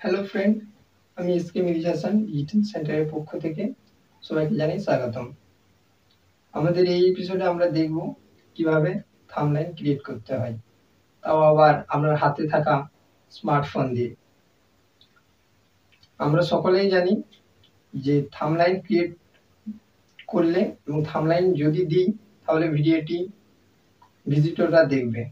Hello friend আমি S K Miraj Hasan digital সেন্টারের পক্ষ থেকে সবাইকে জানাই স্বাগতম। আমাদের এই এপিসোডে আমরা দেখব কীভাবে থামলাইন ক্রিয়েট করতে হয়। তাও আবার আপনার হাতে থাকা স্মার্টফোন দিয়ে। আমরা সকলেই জানি যে থামলাইন ক্রিয়েট করলে এবং থামলাইন যদি দিই, তাহলে ভিডিওটি ভিজিটররা দেখবে।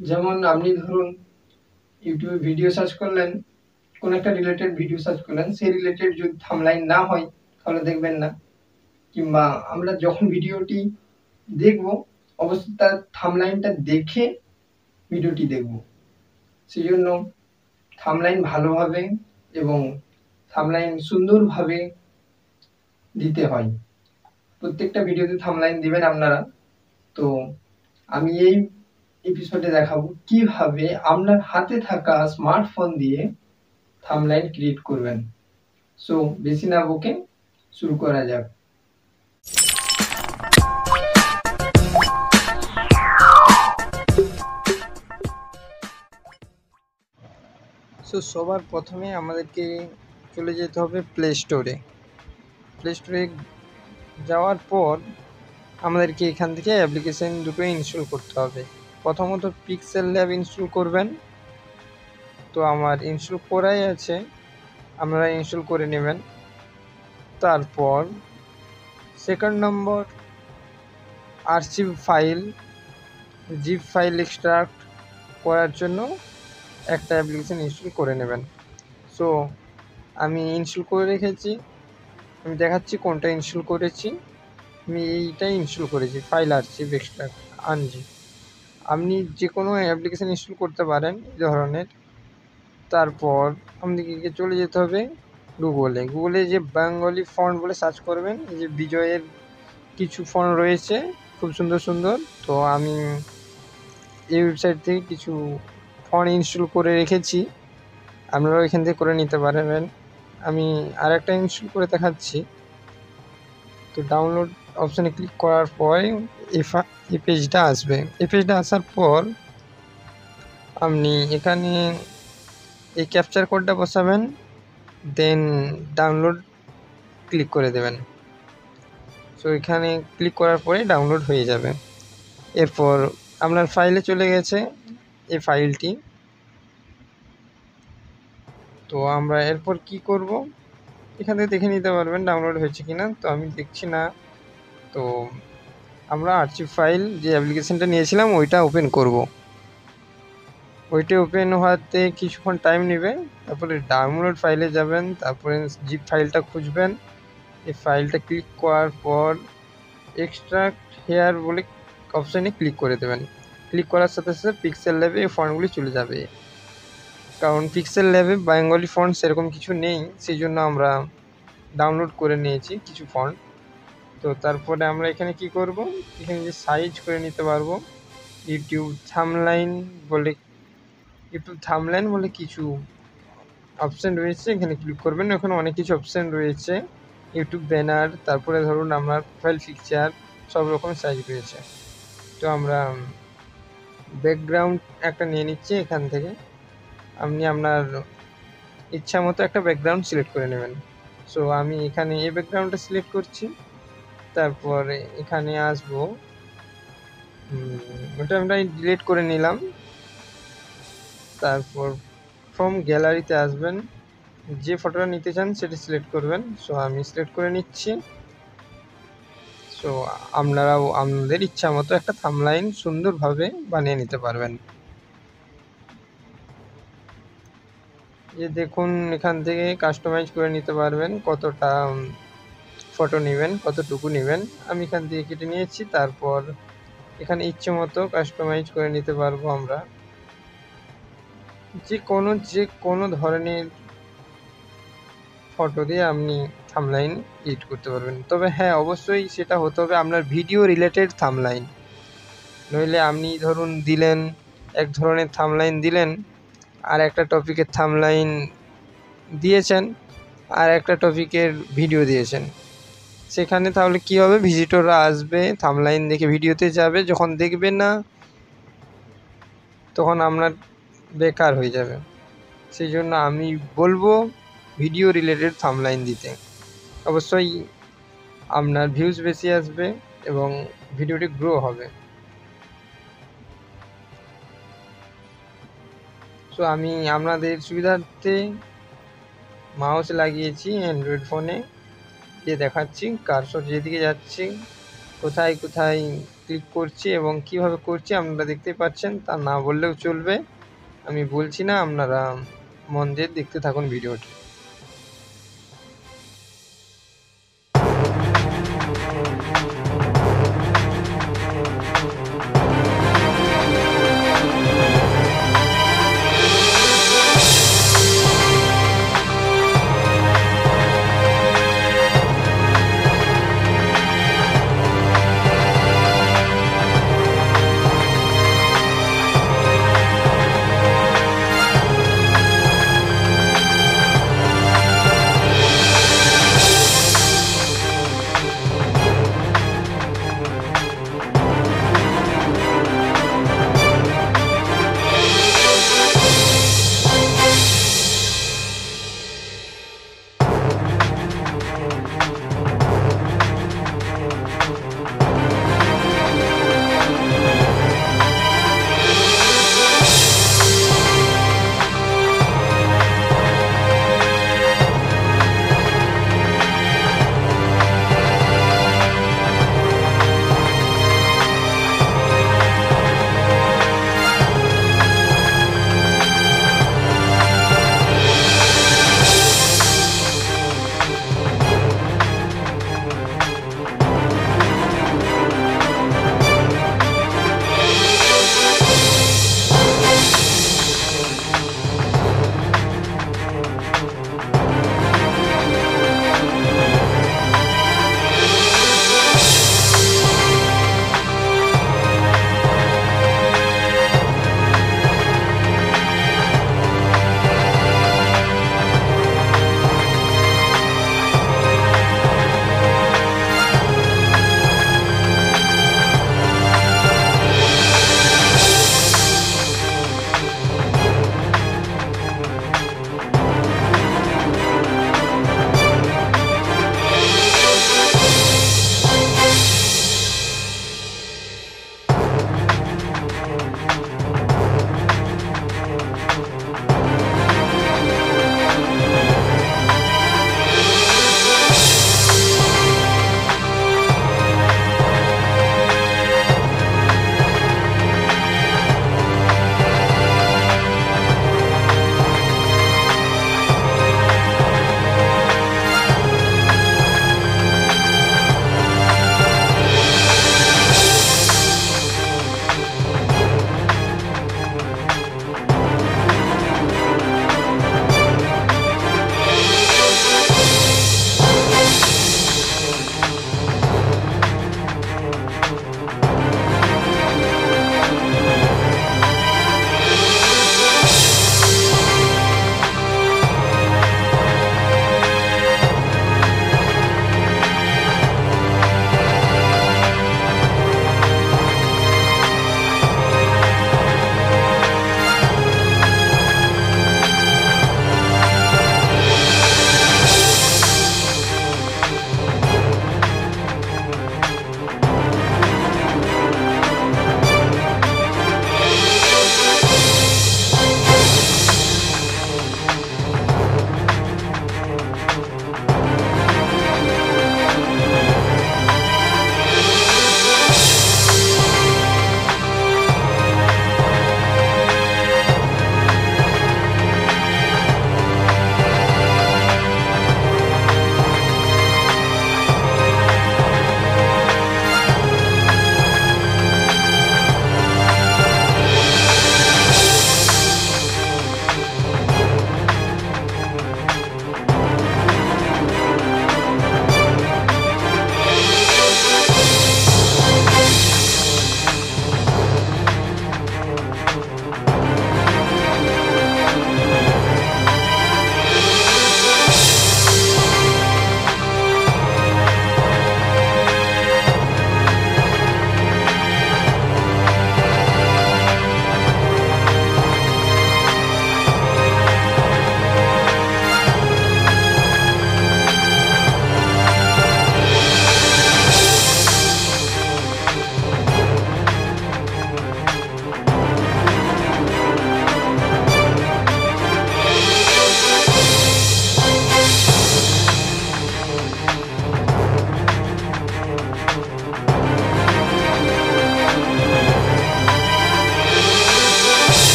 যেমন আপনি ধরুন ইউটিউবে ভিডিও সার্চ করলেন, কোন একটা রিলেটেড ভিডিও সার্চ করলেন, সেই রিলেটেড যদি থামলাইন না হয়, তাহলে দেখবেন না। কিংবা আমরা যখন ভিডিওটি দেখব, অবশ্যই তার থামলাইনটা দেখে ভিডিওটি দেখব। সেই জন্য থামলাইন ভালোভাবে এবং থামলাইন সুন্দরভাবে দিতে হয়। প্রত্যেকটা ভিডিওতে থামলাইন দিবেন আপনারা। তো আমি এই এপিসোডে দেখাবো কীভাবে আপনার হাতে থাকা স্মার্টফোন দিয়ে থামলাইন ক্রিয়েট করবেন। সো বেশি না বকে শুরু করা যাক। সো সবার প্রথমে আমাদেরকে চলে যেতে হবে প্লে স্টোরে প্লে স্টোরে যাওয়ার পর আমাদেরকে এখান থেকে অ্যাপ্লিকেশান দুটো ইনস্টল করতে হবে। প্রথমত পিক্সেল ল্যাব ইনস্টল করবেন। তো আমার ইনস্টল করাই আছে। আপনারা ইনস্টল করে নেবেন। তারপর second number archive file zip file extract করার জন্য একটা অ্যাপ্লিকেশান ইনস্টল করে নেবেন। সো আমি ইনস্টল করে রেখেছি। আমি দেখাচ্ছি কোনটা ইনস্টল করেছি। আমি এইটাই ইনস্টল করেছি ফাইল আর্চিভ এক্সট্রাক্ট আনজি আপনি যে কোনো অ্যাপ্লিকেশান ইনস্টল করতে পারেন এই ধরনের। তারপর আপনাদেরকে চলে যেতে হবে গুগলে গুগলে যে বেঙ্গলি ফন্ট বলে সার্চ করবেন, এই যে বিজয়ের কিছু ফন্ট রয়েছে, খুব সুন্দর সুন্দর। তো আমি এই ওয়েবসাইট থেকে কিছু ফন্ট ইনস্টল করে রেখেছি। আপনারাও এখান থেকে করে নিতে পারবেন। আমি আর একটা ইনস্টল করে দেখাচ্ছি। তো ডাউনলোড অপশানে ক্লিক করার পরে এই পেজটা আসবে। এই পেজটা আসার পর আপনি এখানে এই ক্যাপচার কোডটা বসাবেন দেন ডাউনলোড ক্লিক করে দেবেন। সো এখানে ক্লিক করার পরে ডাউনলোড হয়ে যাবে। এরপর আপনার ফাইলে চলে গেছে এই ফাইলটি তো আমরা এরপর কি করব? এখান থেকে দেখে নিতে পারবেন ডাউনলোড হয়েছে কিনা। তো আমি দেখছি না। তো আমরা আর্চিভ ফাইল যে অ্যাপ্লিকেশানটা নিয়েছিলাম, ওইটা ওপেন করব। ওইটা ওপেন হওয়াতে কিছুক্ষণ টাইম নেবে, তারপরে ডাউনলোড ফাইলে যাবেন, তারপরে জিপ ফাইলটা খুঁজবেন। এই ফাইলটা ক্লিক করার পর এক্সট্রাক্ট হেয়ার বলে অপশানে ক্লিক করে দেবেন। ক্লিক করার সাথে সাথে পিক্সেল ল্যাবে এই ফন্টগুলি চলে যাবে। কারণ পিক্সেল ল্যাবে বেঙ্গলি ফন্ট সেরকম কিছু নেই সেই জন্য আমরা ডাউনলোড করে নিয়েছি কিছু ফন্ট তো তারপরে আমরা এখানে কি করব? এখানে যে সাইজ করে নিতে পারব ইউটিউব থামলাইন বলে ইউটিউব থামলাইন বলে কিছু অপশান রয়েছে। এখানে ক্লিক করবেন ওখানে অনেক কিছু অপশান রয়েছে। ইউটিউব ব্যানার তারপরে ধরুন আমার প্রোফাইল পিকচার সব রকম সাইজ রয়েছে। তো আমরা ব্যাকগ্রাউন্ড একটা নিয়ে নিচ্ছি এখান থেকে। আপনি আপনার ইচ্ছা মতো একটা ব্যাকগ্রাউন্ড সিলেক্ট করে নেবেন। সো আমি এখানে এই ব্যাকগ্রাউন্ডটা সিলেক্ট করছি। তারপর এখানে আসব। ওটা আমরা ডিলিট করে নিলাম। তারপর ফ্রম গ্যালারিতে আসবেন। যে ফটোটা নিতে চান সেটা সিলেক্ট করবেন। সো আমি সিলেক্ট করে নিচ্ছি। সো আপনারাও আপনাদের ইচ্ছা মতো একটা থামলাইন সুন্দরভাবে বানিয়ে নিতে পারবেন। যে দেখুন, এখান থেকে কাস্টমাইজ করে নিতে পারবেন কতটা ফটো নেবেন, কতটুকু নেবেন, আমি এখান দিয়ে কেটে নিয়েছি, তারপর এখানে ইচ্ছে মতো কাস্টমাইজ করে নিতে পারব আমরা। যে কোনো যে কোনো ধরনের ফটো দিয়ে আপনি থামলাইন এডিট করতে পারবেন। তবে হ্যাঁ অবশ্যই সেটা হতে হবে আপনার ভিডিও রিলেটেড থামলাইন নইলে আপনি ধরুন দিলেন, এক ধরনের থামলাইন দিলেন, আর একটা টপিকের থামলাইন দিয়েছেন, আর একটা টপিকের ভিডিও দিয়েছেন। সেখানে তাহলে কী হবে? ভিজিটররা আসবে থামলাইন দেখে ভিডিওতে যাবে, যখন দেখবে না, তখন আপনার বেকার হয়ে যাবে। সেই জন্য আমি বলব ভিডিও রিলেটেড থামলাইন দিতে। অবশ্যই আপনার ভিউজ বেশি আসবে এবং ভিডিওটি গ্রো হবে। সো আমি আপনাদের সুবিধার্থে মাউস লাগিয়েছি অ্যান্ড্রয়েড ফোনে দিয়ে দেখাচ্ছি কারশর যেদিকে যাচ্ছি, কোথায় কোথায় ক্লিক করছি এবং কীভাবে করছি আপনারা দেখতে পাচ্ছেন, তা না বললেও চলবে। আমি বলছি না, আপনারা মন দিয়ে দেখতে থাকুন ভিডিওটি।